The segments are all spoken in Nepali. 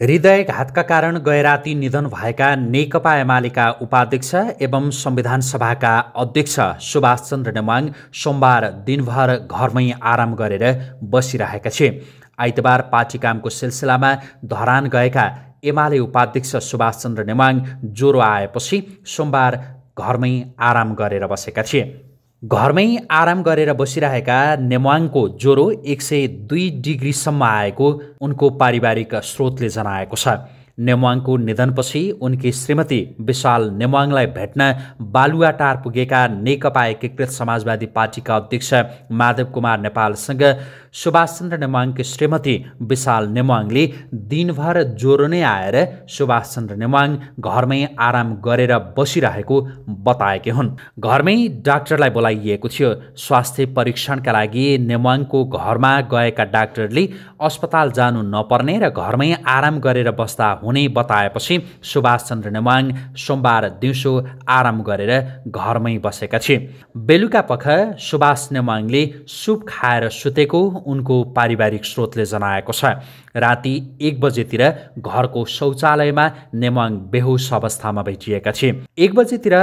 हृदयघातका कारण गैराती निधन भएका नेकपा एमालेका उपाध्यक्ष एवं संविधान सभाका अध्यक्ष सुभाष चन्द्र नेमाङ सोमबार दिनभर घरमै आराम गरेर बसिरहेका थिए। आइतबार पार्टी कामको सिलसिलामा धरान गएका एमाले उपाध्यक्ष सुभाष चन्द्र नेमाङ ज्वरो आएपछि सोमबार घरमै आराम गरेर बसेका थिए। घरमै आराम गरेर बसिरहेका नेमाङको ज्वरो एक सय दुई डिग्रीसम्म आएको उनको पारिवारिक स्रोतले जनाएको छ। नेमुवाङको निधनपछि उनकी श्रीमती विशाल नेमुवाङलाई भेट्न बालुवाटार पुगेका नेकपा एकीकृत समाजवादी पार्टीका अध्यक्ष माधव कुमार नेपालसँग सुभाषचन्द्र नेमुवाङकी श्रीमती विशाल नेमुवाङले दिनभर ज्वरो नै आएर सुभाषचन्द्र नेमुवाङ घरमै आराम गरेर बसिरहेको बताएकी हुन्। घरमै डाक्टरलाई बोलाइएको थियो। स्वास्थ्य परीक्षणका लागि नेमुवाङको घरमा गएका डाक्टरले अस्पताल जानु नपर्ने र घरमै आराम गरेर बस्दा हुने बताएपछि सुभाषचन्द्र नेवाङ सोमबार दिउँसो आराम गरेर घरमै बसेका थिए। बेलुका पख सुभाष नेवाङले सुप खाएर सुतेको उनको पारिवारिक स्रोतले जनाएको छ। राति एक बजेतिर घरको शौचालयमा नेमाङ बेहोस अवस्थामा भेटिएका थिए। एक बजेतिर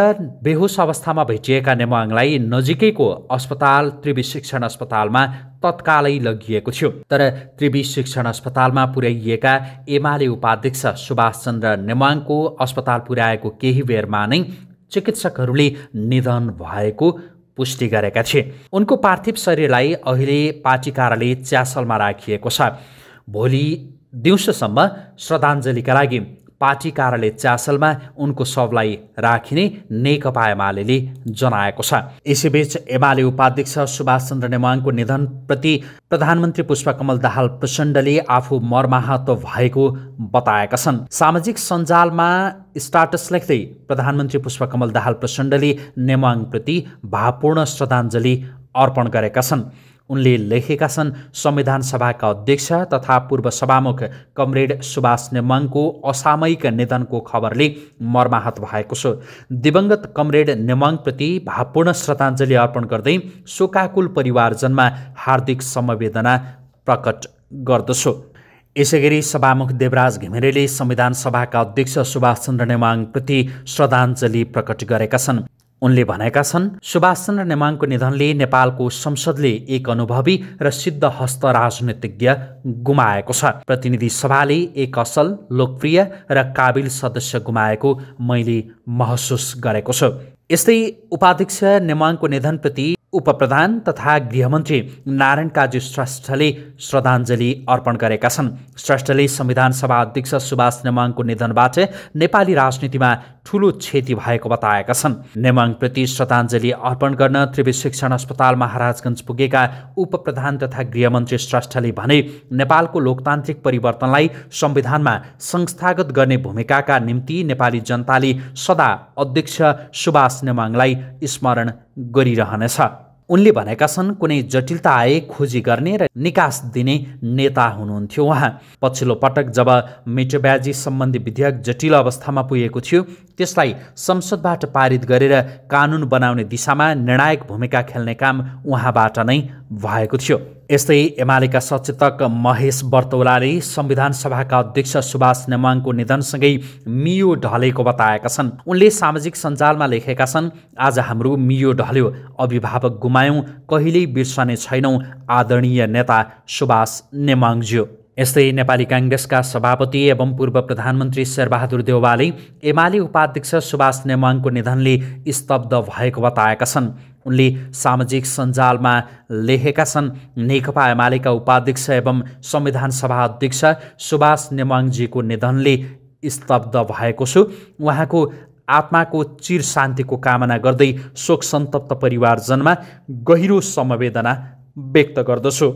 बेहोस अवस्थामा भेटिएका नेमाङलाई नजिकैको अस्पताल त्रिवी शिक्षण अस्पतालमा तत्कालै लगिएको थियो। तर त्रिवी शिक्षण अस्पतालमा पुर्याइएका एमाले उपाध्यक्ष सुभाष चन्द्र नेमाङको अस्पताल पुर्याएको केही बेरमा नै चिकित्सकहरूले निधन भएको पुष्टि गरेका थिए। उनको पार्थिव शरीरलाई अहिले पार्टी कार्यालय च्यासलमा राखिएको छ। भोलि दिउँसोसम्म श्रद्धाञ्जलीका लागि पार्टी कार्यालय च्यासलमा उनको शवलाई राखिने नेकपा एमाले जनाएको छ। यसैबीच एमाले उपाध्यक्ष सुभाष चन्द्र नेवाङको निधनप्रति प्रधानमन्त्री पुष्पकमल दाहाल प्रचण्डले आफू मर्माहत भएको बताएका छन्। सामाजिक सञ्जालमा स्टाटस लेख्दै प्रधानमन्त्री पुष्पकमल दाहाल प्रचण्डले नेवाङप्रति भावपूर्ण श्रद्धाञ्जली अर्पण गरेका छन्। उनले लेखेका छन्। संविधान सभाका अध्यक्ष तथा पूर्व सभामुख कमरेड सुभाष नेमाङको असामयिक निधनको खबरले मर्माहत भएको छ। दिवंगत कमरेड नेमाङप्रति भावपूर्ण श्रद्धाञ्जली अर्पण गर्दै शोकाकुल परिवारजनमा हार्दिक समवेदना प्रकट गर्दछु। यसै गरी सभामुख देवराज घिमिरेले संविधान सभाका अध्यक्ष सुभाष चन्द्र नेमाङप्रति श्रद्धाञ्जली प्रकट गरेका छन्। उनले भनेका छन् सुभाषचन्द्र नेमाङको निधनले नेपालको संसदले एक अनुभवी र सिद्ध हस्त राजनीतिज्ञ गुमाएको छ। प्रतिनिधि सभाले एक असल लोकप्रिय र काबिल सदस्य गुमाएको मैले महसुस गरेको छु। यस्तै उपाध्यक्ष नेमाङको निधनप्रति उपप्रधान तथा गृहमन्त्री नारायण काजी श्रेष्ठले श्रद्धाञ्जली अर्पण गरेका छन्। श्रेष्ठले संविधान सभा अध्यक्ष सुभाष नेमाङको निधनबाट नेपाली राजनीतिमा ठूलो क्षति भएको बताएका छन्। नेमाङप्रति श्रद्धाञ्जली अर्पण गर्न त्रिवी शिक्षण अस्पताल महाराजगञ्ज पुगेका उपप्रधान तथा गृहमन्त्री श्रेष्ठले भने नेपालको लोकतान्त्रिक परिवर्तनलाई संविधानमा संस्थागत गर्ने भूमिकाका निम्ति नेपाली जनताले सदा अध्यक्ष सुभाष नेमाङलाई स्मरण गरिरहनेछ। उनले भनेका छन् कुनै जटिलता आए खोजी गर्ने र निकास दिने नेता हुनुहुन्थ्यो उहाँ। पछिल्लो पटक जब मेटोब्याजी सम्बन्धी विधेयक जटिल अवस्थामा पुगेको थियो त्यसलाई संसदबाट पारित गरेर कानुन बनाउने दिशामा निर्णायक भूमिका खेल्ने काम उहाँबाट नै भएको थियो। यस्तै एमालेका सचेतक महेश बर्तौलाले संविधान सभाका अध्यक्ष सुभाष नेमाङको निधनसँगै मियो ढलेको बताएका छन्। उनले सामाजिक सञ्जालमा लेखेका छन् आज हाम्रो मियो ढल्यो अभिभावक गुमायौँ कहिल्यै बिर्सने छैनौँ आदरणीय नेता सुभाष नेमाङज्यू। यस्तै नेपाली काङ्ग्रेसका सभापति एवं पूर्व प्रधानमन्त्री शेरबहादुर देउवाले एमाले उपाध्यक्ष सुभाष नेमाङको निधनले स्तब्ध भएको बताएका छन्। उनले सामाजिक सञ्जालमा लेखेका छन्। नेकपा एमालेका उपाध्यक्ष एवं संविधान सभा अध्यक्ष सुभाष नेमाङजीको निधनले स्तब्ध भएको छु। उहाँको आत्माको चिर शान्तिको कामना गर्दै शोक सन्तप्त परिवारजनमा गहिरो समवेदना व्यक्त गर्दछु।